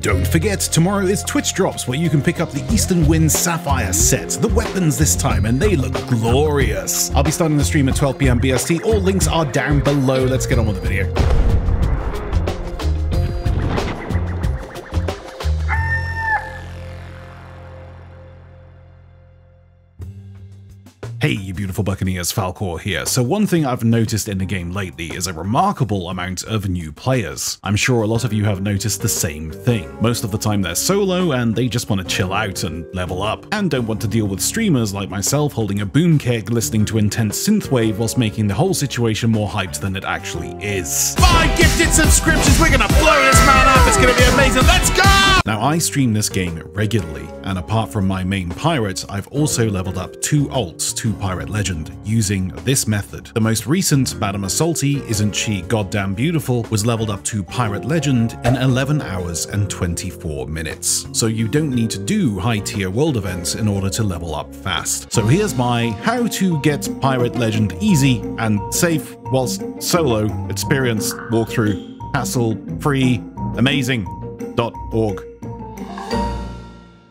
Don't forget, tomorrow is Twitch Drops, where you can pick up the Eastern Wind Sapphire set, the weapons this time, and they look glorious. I'll be starting the stream at 12 pm BST. All links are down below. Let's get on with the video. Hey, you beautiful Buccaneers, Falcore here. So one thing I've noticed in the game lately is a remarkable amount of new players. I'm sure a lot of you have noticed the same thing. Most of the time they're solo and they just want to chill out and level up, and don't want to deal with streamers like myself holding a boom keg listening to intense synthwave whilst making the whole situation more hyped than it actually is. Five gifted subscriptions, we're gonna blow this man up, it's gonna be amazing, let's go! Now I stream this game regularly, and apart from my main pirate, I've also leveled up two alts to Pirate Legend using this method. The most recent, Madame Salty, Isn't She Goddamn Beautiful, was leveled up to Pirate Legend in 11 hours and 24 minutes. So you don't need to do high tier world events in order to level up fast. So here's my how to get Pirate Legend easy and safe whilst solo experience walkthrough hassle free amazing.org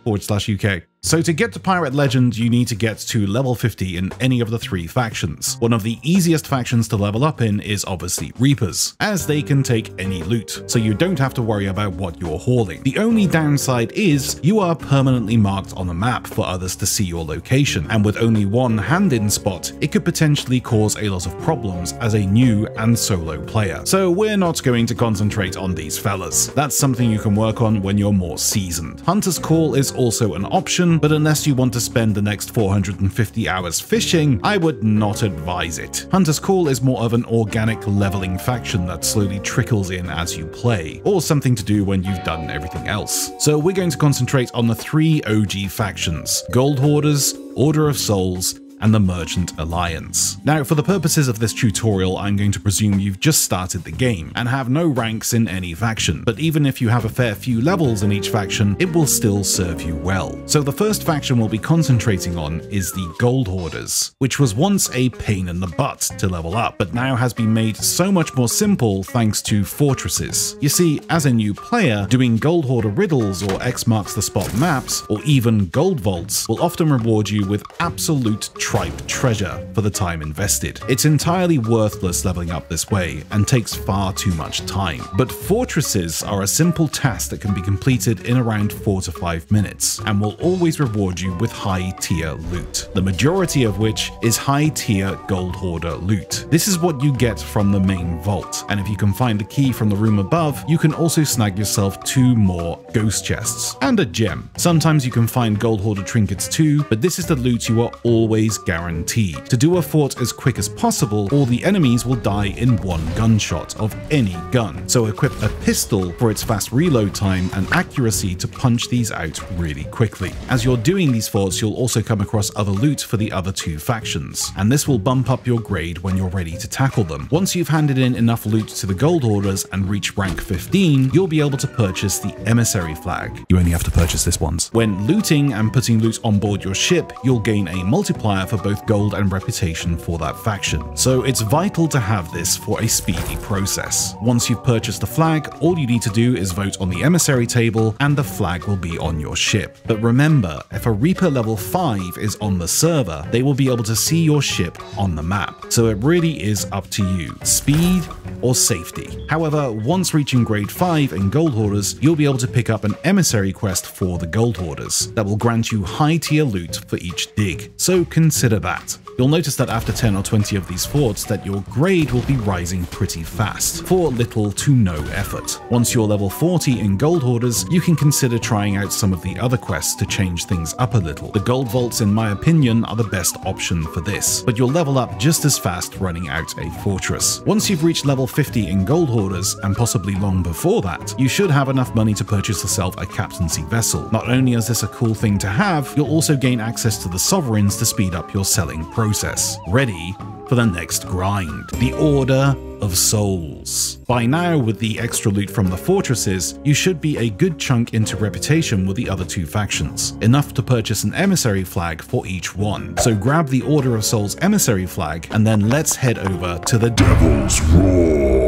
forward slash UK. So to get to Pirate Legend, you need to get to level 50 in any of the three factions. One of the easiest factions to level up in is obviously Reapers, as they can take any loot, so you don't have to worry about what you're hauling. The only downside is you are permanently marked on the map for others to see your location, and with only one hand-in spot, it could potentially cause a lot of problems as a new and solo player. So we're not going to concentrate on these fellas. That's something you can work on when you're more seasoned. Hunter's Call is also an option, but unless you want to spend the next 450 hours fishing, I would not advise it. Hunter's Call is more of an organic leveling faction that slowly trickles in as you play, or something to do when you've done everything else. So we're going to concentrate on the three OG factions, Gold Hoarders, Order of Souls, and the Merchant Alliance. Now, for the purposes of this tutorial, I'm going to presume you've just started the game and have no ranks in any faction, but even if you have a fair few levels in each faction, it will still serve you well. So the first faction we'll be concentrating on is the Gold Hoarders, which was once a pain in the butt to level up, but now has been made so much more simple thanks to fortresses. You see, as a new player, doing Gold Hoarder riddles or X marks the spot maps, or even gold vaults, will often reward you with absolute tripe treasure for the time invested. It's entirely worthless leveling up this way and takes far too much time. But fortresses are a simple task that can be completed in around 4 to 5 minutes and will always reward you with high tier loot, the majority of which is high tier gold hoarder loot. This is what you get from the main vault, and if you can find the key from the room above, you can also snag yourself two more ghost chests and a gem. Sometimes you can find gold hoarder trinkets too, but this is the loot you are always guaranteed. To do a fort as quick as possible, all the enemies will die in one gunshot of any gun, so equip a pistol for its fast reload time and accuracy to punch these out really quickly. As you're doing these forts, you'll also come across other loot for the other two factions, and this will bump up your grade when you're ready to tackle them. Once you've handed in enough loot to the gold hoarders and reach rank 15, you'll be able to purchase the emissary flag. You only have to purchase this once. When looting and putting loot on board your ship, you'll gain a multiplier for both gold and reputation for that faction. So it's vital to have this for a speedy process. Once you've purchased the flag, all you need to do is vote on the emissary table and the flag will be on your ship. But remember, if a Reaper level 5 is on the server, they will be able to see your ship on the map. So it really is up to you, speed or safety. However, once reaching grade 5 in Gold Hoarders, you'll be able to pick up an emissary quest for the Gold Hoarders that will grant you high tier loot for each dig. So consider that. You'll notice that after 10 or 20 of these forts that your grade will be rising pretty fast, for little to no effort. Once you're level 40 in Gold Hoarders, you can consider trying out some of the other quests to change things up a little. The Gold Vaults in my opinion are the best option for this, but you'll level up just as fast running out a fortress. Once you've reached level 50 in Gold Hoarders, and possibly long before that, you should have enough money to purchase yourself a captaincy vessel. Not only is this a cool thing to have, you'll also gain access to the sovereigns to speed up your selling process. Process, ready for the next grind. The Order of Souls. By now, with the extra loot from the fortresses, you should be a good chunk into reputation with the other two factions, enough to purchase an emissary flag for each one. So grab the Order of Souls emissary flag, and then let's head over to the Devil's Roar.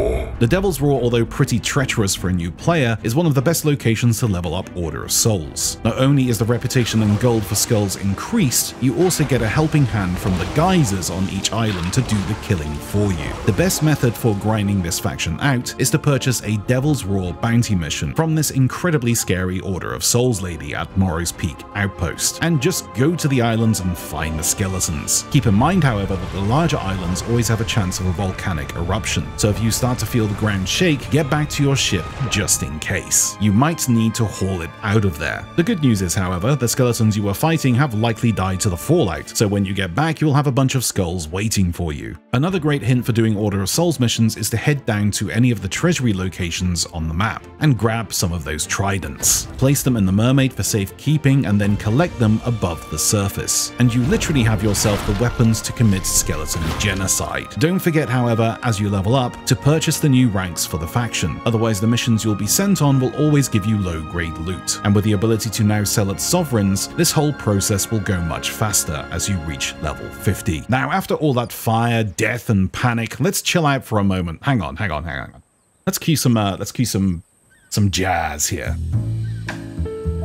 The Devil's Roar, although pretty treacherous for a new player, is one of the best locations to level up Order of Souls. Not only is the reputation and gold for skulls increased, you also get a helping hand from the geysers on each island to do the killing for you. The best method for grinding this faction out is to purchase a Devil's Roar bounty mission from this incredibly scary Order of Souls lady at Morrow's Peak outpost, and just go to the islands and find the skeletons. Keep in mind, however, that the larger islands always have a chance of a volcanic eruption, so if you start to feel the ground shake, get back to your ship just in case. You might need to haul it out of there. The good news is, however, the skeletons you were fighting have likely died to the fallout, so when you get back, you'll have a bunch of skulls waiting for you. Another great hint for doing Order of Souls missions is to head down to any of the treasury locations on the map and grab some of those tridents. Place them in the mermaid for safekeeping and then collect them above the surface. And you literally have yourself the weapons to commit skeleton genocide. Don't forget, however, as you level up, to purchase the new ranks for the faction. Otherwise, the missions you'll be sent on will always give you low grade loot. And with the ability to now sell at sovereigns, this whole process will go much faster as you reach level 50. Now, after all that fire, death, and panic, let's chill out for a moment. Hang on, hang on, hang on. Let's cue some, uh, let's cue some, some jazz here.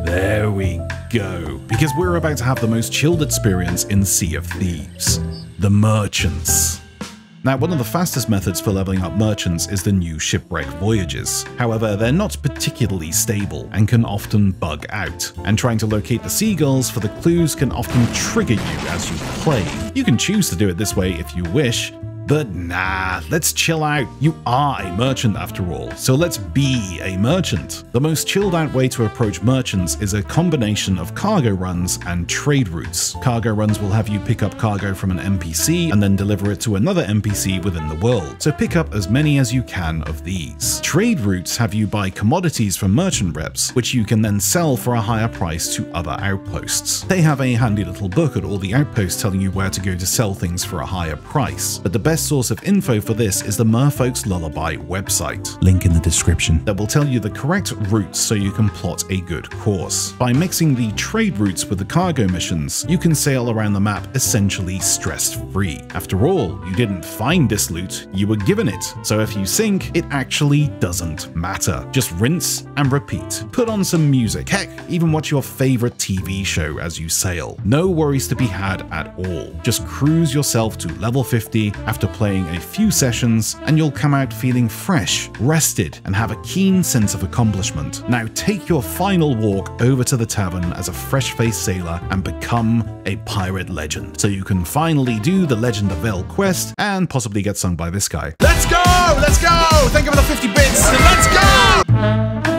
There we go. Because we're about to have the most chilled experience in Sea of Thieves. The Merchants. Now, one of the fastest methods for leveling up merchants is the new shipwreck voyages. However, they're not particularly stable and can often bug out, and trying to locate the seagulls for the clues can often trigger you as you play. You can choose to do it this way if you wish, but nah, let's chill out. You are a merchant after all, so let's be a merchant. The most chilled out way to approach merchants is a combination of cargo runs and trade routes. Cargo runs will have you pick up cargo from an NPC and then deliver it to another NPC within the world, so pick up as many as you can of these. Trade routes have you buy commodities from merchant reps, which you can then sell for a higher price to other outposts. They have a handy little book at all the outposts telling you where to go to sell things for a higher price, but the best source of info for this is the Merfolk's Lullaby website, link in the description, that will tell you the correct routes so you can plot a good course. By mixing the trade routes with the cargo missions, you can sail around the map essentially stress-free. After all, you didn't find this loot, you were given it, so if you sink, it actually doesn't matter. Just rinse and repeat. Put on some music, heck, even watch your favorite TV show as you sail. No worries to be had at all. Just cruise yourself to level 50 after playing a few sessions, and you'll come out feeling fresh, rested, and have a keen sense of accomplishment. Now take your final walk over to the tavern as a fresh-faced sailor and become a pirate legend, so you can finally do the Legend of Veil quest and possibly get sung by this guy. Let's go! Let's go! Thank you for the 50 bits! Let's go!